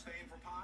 staying for pie?